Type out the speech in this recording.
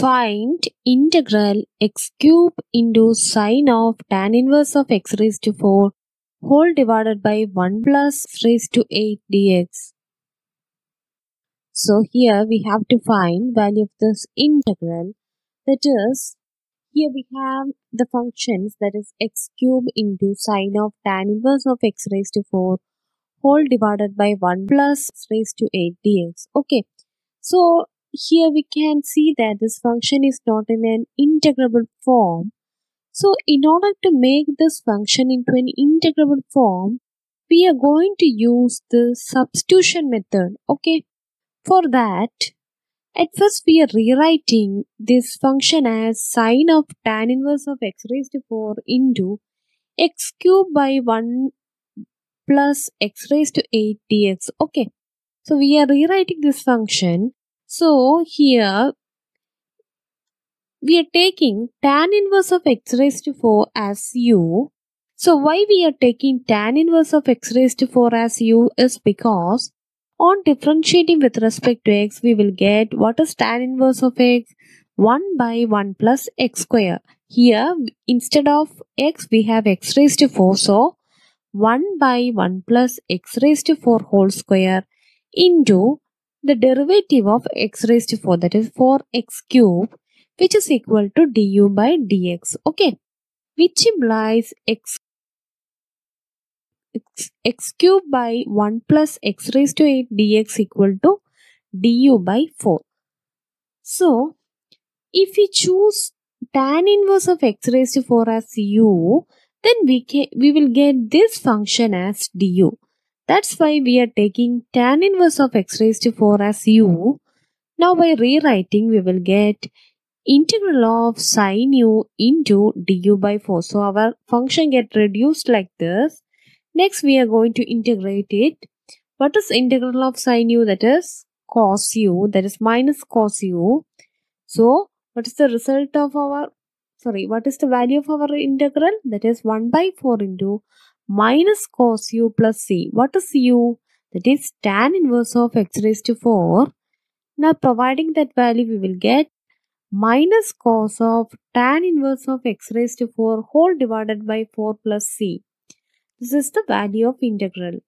Find integral x cube into sine of tan inverse of x raised to 4 whole divided by 1 plus raised to 8 dx. So here we have to find value of this integral that is here we have the functions that is x cube into sine of tan inverse of x raised to 4 whole divided by 1 plus raised to 8 dx. Okay, so here we can see that this function is not in an integrable form. So in order to make this function into an integrable form, we are going to use the substitution method. Okay, for that, at first we are rewriting this function as sine of tan inverse of x raised to 4 into x cube by 1 plus x raised to 8 dx. Okay, so we are rewriting this function so here we are taking tan inverse of x raised to 4 as u. So why we are taking tan inverse of x raised to 4 as u is because on differentiating with respect to x we will get what is tan inverse of x 1 by 1 plus x square. Here instead of x we have x raised to 4 so 1 by 1 plus x raised to 4 whole square into the derivative of x raised to 4 that is 4x cube which is equal to du by dx okay? Which implies x, x, x cube by 1 plus x raised to 8 dx equal to du by 4 so if we choose tan inverse of x raised to 4 as u then we can we will get this function as du that's why we are taking tan inverse of x raised to 4 as u. Now by rewriting we will get integral of sine u into du by 4. So our function get reduced like this. Next we are going to integrate it. What is integral of sine u? That is cos u. That is minus cos u. So what is the result of our sorry what is the value of our integral? That is 1 by 4 into minus cos u plus c. What is u? That is tan inverse of x raised to 4. Now providing that value we will get minus cos of tan inverse of x raised to 4 whole divided by 4 plus c. This is the value of integral.